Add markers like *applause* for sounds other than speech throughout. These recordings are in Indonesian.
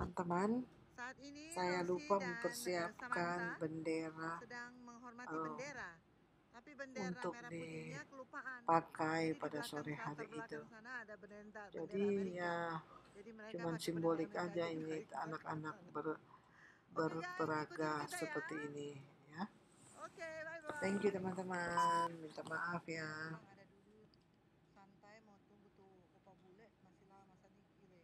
Teman-teman, Saat ini saya lupa mempersiapkan bendera sedang menghormati Oh. bendera. Tapi bendera untuk merah putihnya kelupaan. dipakai Jadi pada sore hari itu. sana ada bendera, Jadi bendera ya Jadi cuman simbolik aja ini anak-anak ber, guys, berperaga ya. seperti ini ya. Oke, bye-bye. Thank you teman-teman. Minta maaf ya. Bang ada duduk santai mau tunggu tuh opa bule masih lama masa dikira.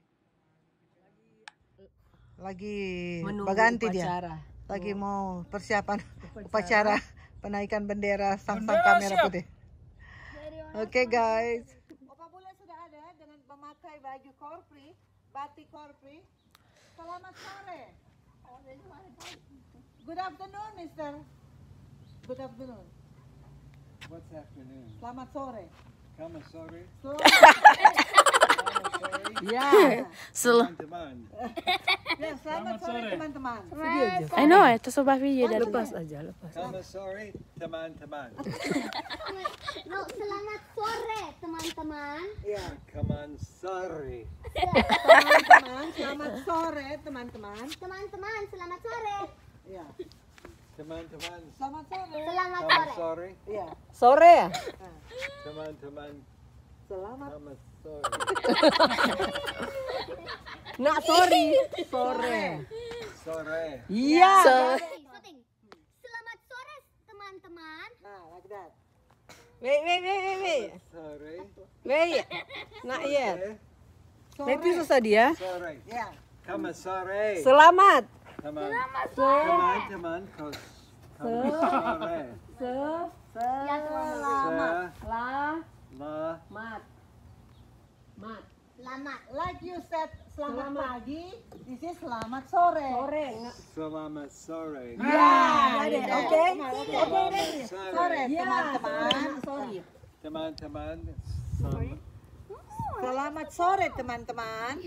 Lagi Menunggu baganti dia. upacara. Lagi Oh. mau persiapan Upacara. upacara penaikan bendera sang-sang kamera putih. Oke guys. Opa Bule sudah ada dengan memakai baju korpri, batik korpri. Selamat sore. Good afternoon, Mister. Good afternoon. What's afternoon? Selamat sore. Come sorry. Ya, Sel Teman. ya selamat sore teman-teman. I know itu sebuah video dari Lepas *laughs* aja, lepas. Come sorry. Teman-teman. No, selamat sore teman-teman. Ya, Come on sorry. teman-teman, selamat sore teman-teman. Teman-teman, selamat sore. Ya, Teman-teman. selamat sore. Selamat Come sore. sorry. Ya, Sore ya? Teman-teman. selamat sorry. Nak sorry. Sore. Sore. Iya. Syuting. Selamat sore teman-teman. Nah, like that. Wait, wait, wait, wait, wait. Sorry. Wait. Not yet. Sore. Maybe susah dia. Sore. Ya, Come sorry. Selamat. Teman. Teman-teman. Kos. Sore. Se Ya, selamat. Se. la La. mat. Mat. Selamat. like you said selamat, Selamat. pagi, this is selamat sore. Sore. Selamat sore. Ya, Ada, ya. oke? Selamat Sore sore. Ya, teman-teman. sorry. Teman-teman. Selamat. Selamat sore teman-teman. *laughs*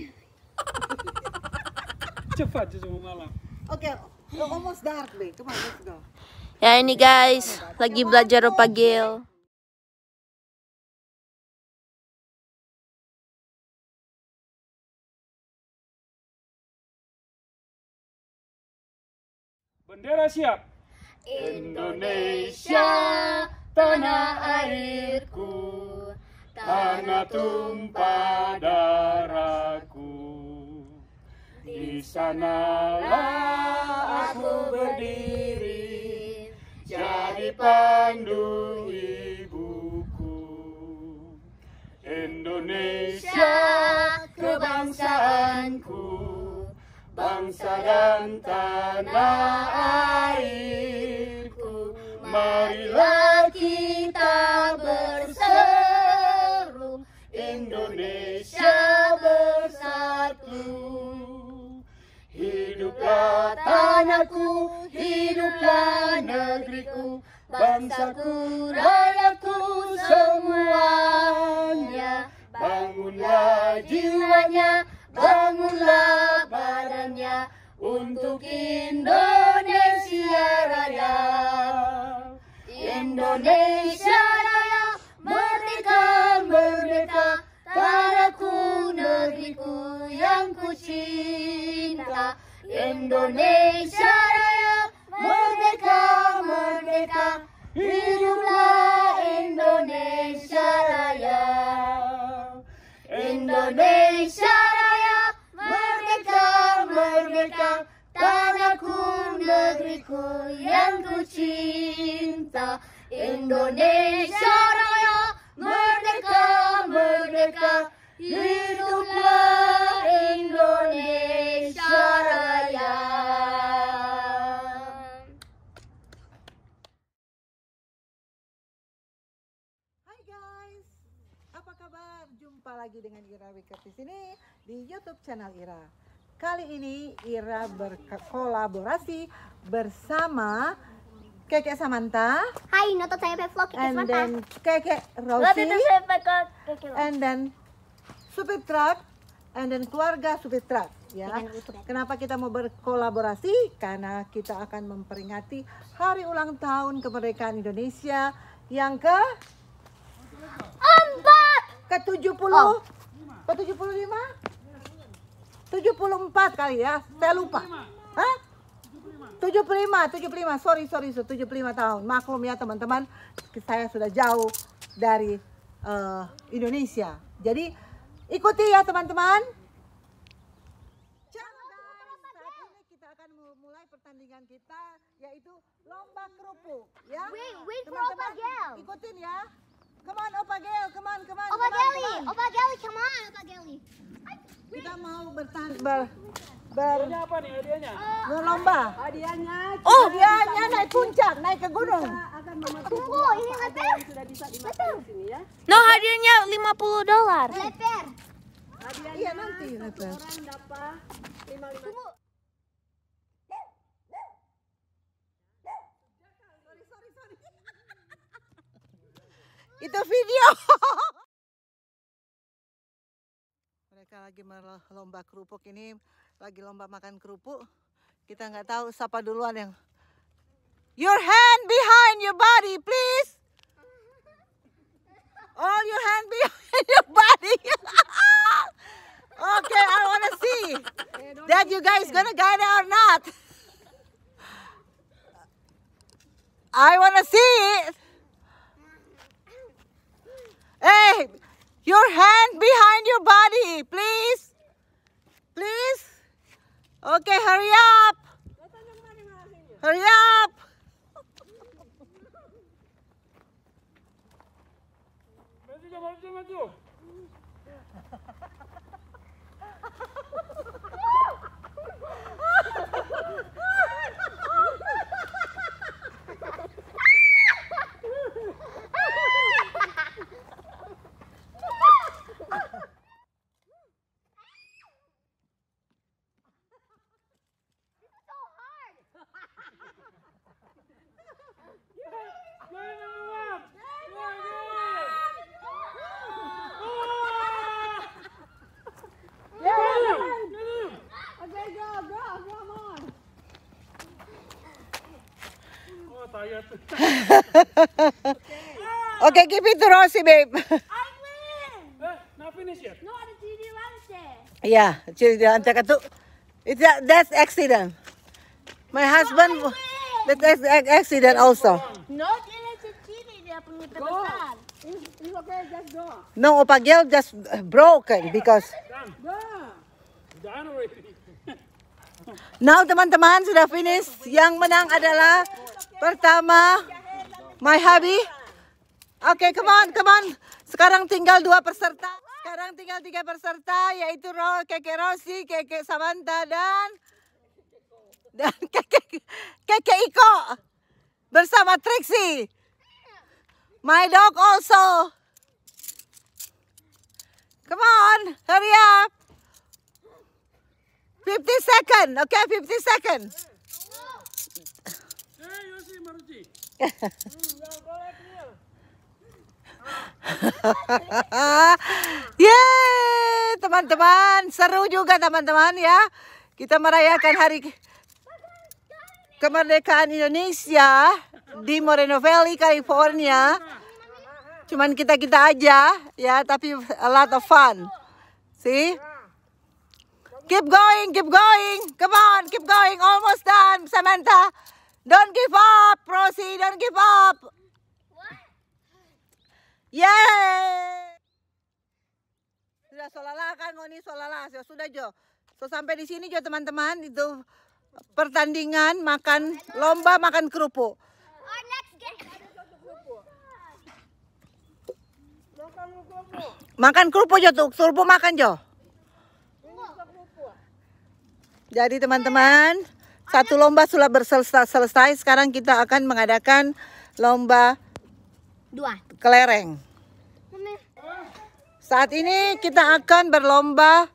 Cepat jangan malam. Oke, we're almost dark, babe. Come on, let's go. Ya ini guys lagi belajar rupagil. Bendera siap. Indonesia, tanah airku, tanah tumpah darahku. Di sanalah aku berdiri, jadi pandu ibuku. Indonesia, kebangsaanku, bangsa dan tanah airku. Marilah kita berseru, Indonesia bersatu. Hiduplah tanahku, hiduplah negeriku, bangsaku, rakyatku semuanya. Bangunlah jiwanya, bangunlah badannya untuk Indonesia Raya. Indonesia Raya, merdeka, merdeka, tanahku, negeriku yang ku cinta. Indonesia yang ku cinta. Indonesia Raya, merdeka, merdeka, hiduplah Indonesia Raya. Hai guys, apa kabar? Jumpa lagi dengan Ira Wickert di sini di YouTube channel Ira. Kali ini Ira berkolaborasi bersama Keke Samantha Hai, notot saya vlog and Samantha. then Keke Rosie and then supir truk and then keluarga supir truk ya. Kenapa kita mau berkolaborasi? Karena kita akan memperingati hari ulang tahun kemerdekaan Indonesia yang ke Empat. ke 70 Oh. ke 75 74 kali ya. Saya lupa. Hah? 75, 75. Sorry, sorry, so, 75 tahun. Maklum ya teman-teman, saya sudah jauh dari eh, Indonesia. Jadi ikuti ya teman-teman. Pertandingan kita yaitu lomba kerupuk ya. Wait, wait for Teman-teman, Opa Gail. Ikutin ya. Come on Opa Gail, come on, come on. Opa on. Opa Gelly, come on, Opa Gelly. Kita mau bertan ber, ber, Ini apa nih hadiahnya? berlomba. Hadiahnya Oh, dia naik puncak, naik ke gunung. Tunggu, ini leper. sudah bisa dimakan di sini ya. No, hadiahnya 50 dolar. Leper. Hadiahnya Iya nanti nanti. orang dapat 55 Itu video. *laughs* Mereka lagi lomba kerupuk ini, lagi lomba makan kerupuk. Kita nggak tahu siapa duluan yang. Your hand behind your body, please. All your hand behind your body. *laughs* okay, I wanna see that you guys gonna get it or not. I wanna see it. Hey, your hand behind your body, please. Please. Okay, hurry up. Hurry up. Maju, maju, maju. Oh, *laughs* tired. Okay, give it to Rosie, babe. Eh, not finished yet. No, the TV Wednesday. yeah, jadi antara itu, it's a, that's accident. My husband, that's ac- accident also. No, terbesar. It's okay, just go. No, Opa Gail just broken because Done. Go. Done already. Now teman-teman sudah finish. Yang menang adalah pertama my hubby. Oke, come on, come on. Sekarang tinggal dua peserta. Sekarang tinggal tiga peserta yaitu Ro, Keke Rosi, Keke Samantha dan dan *laughs* Keke Keke Iko bersama Trixie. My dog also. Come on, hurry up. 50 second, okay, 50 second. *laughs* Yeay, teman-teman, seru juga teman-teman ya. Kita merayakan hari ke- kemerdekaan Indonesia di Moreno Valley, California. Cuman kita-kita aja ya, tapi a lot of fun. See? Keep going, keep going. Come on, keep going. Almost done, Samantha. Don't give up, Rosie. Don't give up. Yay! Sudah solala kan Ngoni solala. So, Sudah Jo. So sampai di sini Jo teman-teman itu pertandingan makan lomba makan kerupuk. Our next game. Makan kerupuk Jo tuh, kerupuk makan Jo. Jadi teman-teman, satu lomba sudah selesai. Sekarang kita akan mengadakan lomba Dua. kelereng. Saat ini kita akan berlomba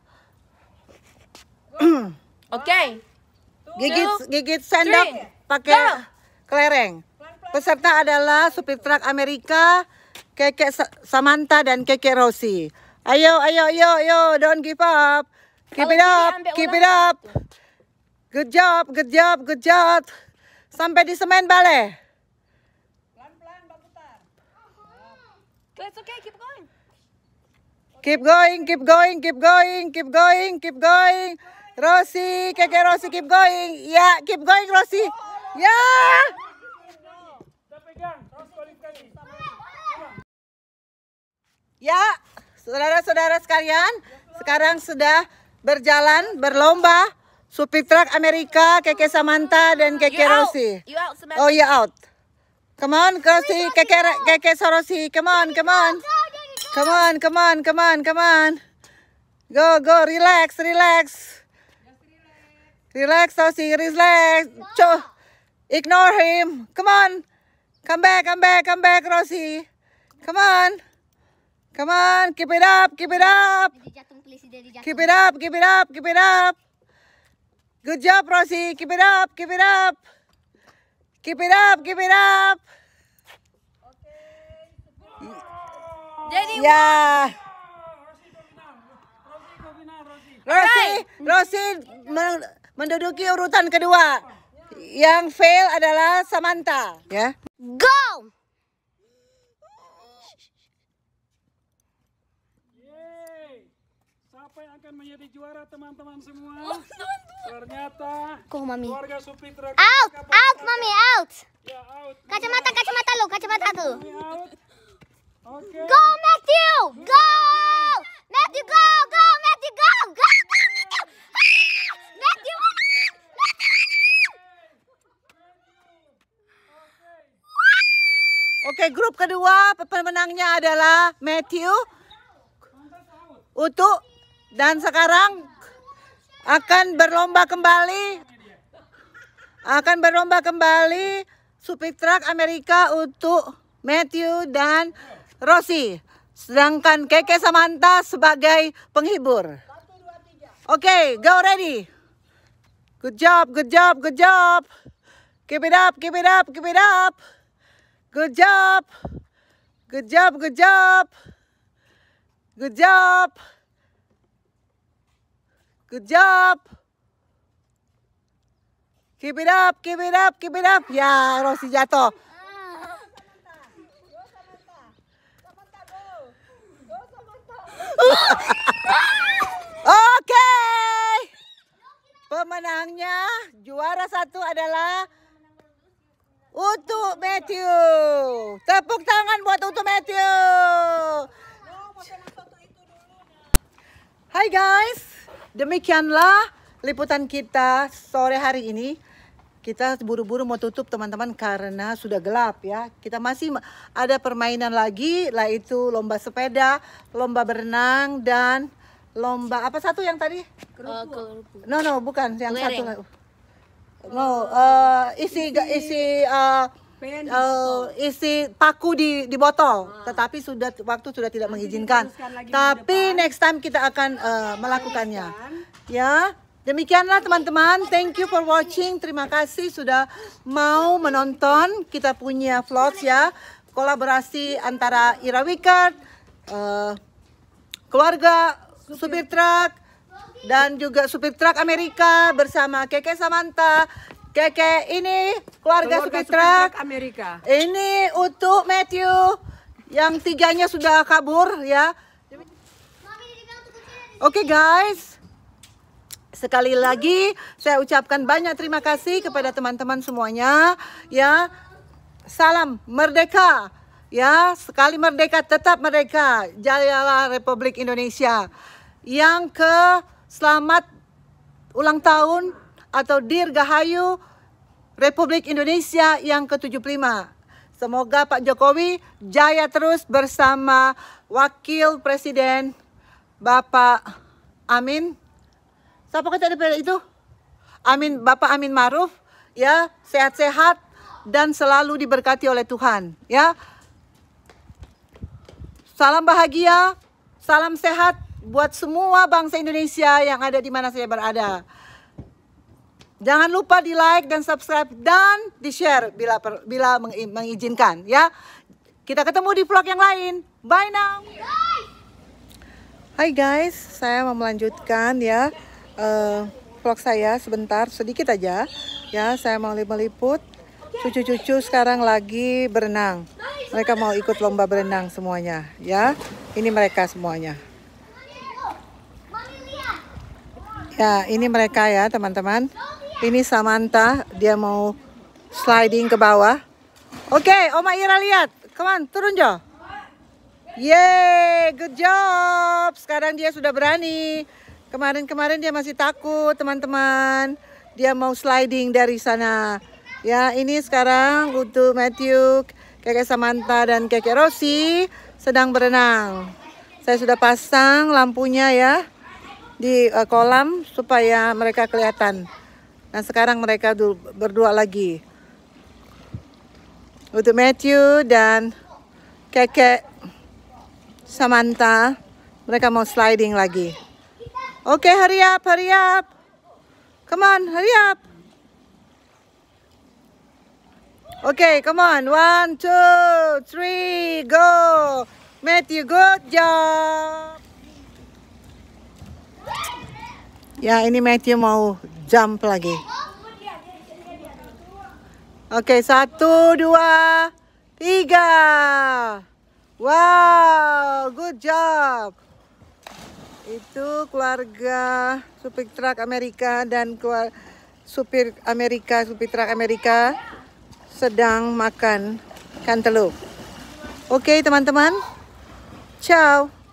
*clears throat* Okay. gigit gigit sendok pakai kelereng. Peserta adalah supir truk Amerika, Keke Sa- Samantha dan Keke Rosi. Ayo, ayo, ayo, ayo, don't give up. Keep it up, keep it up. Good job, good job, good job. Sampai di semen bale. It's okay, keep going. Keep going, keep going, keep going, keep going, keep going. Rosi, kakek Rosi keep going. Ya, keep going Rosi. Ya. Kualifikasi. Ya, saudara-saudara sekalian, sekarang sudah berjalan berlomba supir truk Amerika, Keke Samantha dan Keke Rosi. You out, Samantha. Oh, you out. Come on, Rosi, Keke Keke Sorosi. Come on, come on. Come on, come on, come on, come on. Go, go, relax, relax. Relax, Rosi, relax. Cho- ignore him. Come on. Come back, come back, come back, Rosi. Come on. Come on, keep it up, keep it up. Jadi jatuh please dari jatuh. Keep it up, keep it up, keep it up. Good job, Rosie. Keep it up, keep it up. Keep it up, keep it up. Jadi Ya, Rosi kau final, Rosi. Rosie, Rosie men- menduduki urutan kedua. Yang fail adalah Samantha, ya. Go! Yeay. Siapa yang akan menjadi juara teman-teman semua? Ternyata Go, mami. keluarga supir truk. Out, out, mami, out. Ya out. Kacamata, kacamata lu, kacamata tuh. Oke. Go, Matthew! Go! Matthew, go, go, Matthew, go, go, go, Matthew! Ah! Matthew! Oke, grup kedua pemenangnya adalah Matthew, Utu, dan sekarang akan berlomba kembali, akan berlomba kembali supir truk Amerika untuk Matthew dan Rosie. Sedangkan Keke Samantha sebagai penghibur. Oke, go ready. Good job, good job, good job. Keep it up, keep it up, keep it up. Good job. Good job, good job. Good job. Good job. Keep it up, keep it up, keep it up. Ya, Rosi jatuh. Oke. Pemenangnya juara satu adalah untuk Matthew. Tepuk tangan buat untuk Matthew. Hai guys, demikianlah liputan kita sore hari ini. Kita buru-buru mau tutup teman-teman karena sudah gelap ya. Kita masih ma- ada permainan lagi, yaitu lomba sepeda, lomba berenang dan lomba apa satu yang tadi? No no bukan yang satu. Kelereng. No, eh, isi isi eh, isi paku di di botol, tetapi sudah waktu sudah tidak mengizinkan. Tapi next time kita akan eh, melakukannya. Ya, demikianlah teman-teman. Thank you for watching. Terima kasih sudah mau menonton kita punya vlogs ya. Kolaborasi antara Ira Wickert, eh, keluarga supir truk dan juga supir truk Amerika bersama Keke Samantha. Keke ini keluarga, supir truk. Amerika. Ini untuk Matthew yang tiganya sudah kabur ya. Oke guys. Sekali lagi saya ucapkan banyak terima kasih kepada teman-teman semuanya ya. Salam merdeka. Ya, sekali merdeka tetap merdeka. Jayalah Republik Indonesia. Yang ke selamat ulang tahun atau Dirgahayu Republik Indonesia yang ke-75. Semoga Pak Jokowi jaya terus bersama Wakil Presiden Bapak Amin. Siapa kata DPR itu? Amin, Bapak Amin Maruf, ya sehat-sehat dan selalu diberkati oleh Tuhan, ya. Salam bahagia, salam sehat buat semua bangsa Indonesia yang ada di mana saya berada. Jangan lupa di like dan subscribe dan di share bila bila meng- mengizinkan ya. Kita ketemu di vlog yang lain. Bye now. Hai guys, saya mau melanjutkan ya eh, vlog saya sebentar sedikit aja ya. Saya mau li- meliput cucu-cucu sekarang lagi berenang. Mereka mau ikut lomba berenang semuanya ya. Ini mereka semuanya. Ya, ini mereka ya, teman-teman. Ini Samantha, dia mau sliding ke bawah. Oke, Oma Ira lihat. Come on, turun Jo. Yeay, good job. Sekarang dia sudah berani. Kemarin-kemarin dia masih takut, teman-teman. Dia mau sliding dari sana. Ya, ini sekarang untuk Matthew, Kakek Samantha dan Kakek Rosi sedang berenang. Saya sudah pasang lampunya ya di eh, kolam supaya mereka kelihatan. Nah, sekarang mereka du- berdua lagi. Untuk Matthew dan Kakek Samantha, mereka mau sliding lagi. Oke, hurry up, hurry up. Come on, hurry up. Oke, come on. One, two, three, go. Matthew, good job. Ya, ini Matthew mau jump lagi. Oke, satu, dua, tiga. Wow, good job. Itu keluarga supir truk Amerika dan keluar, supir Amerika, supir truk Amerika sedang makan kantelup. Oke, teman-teman. Ciao.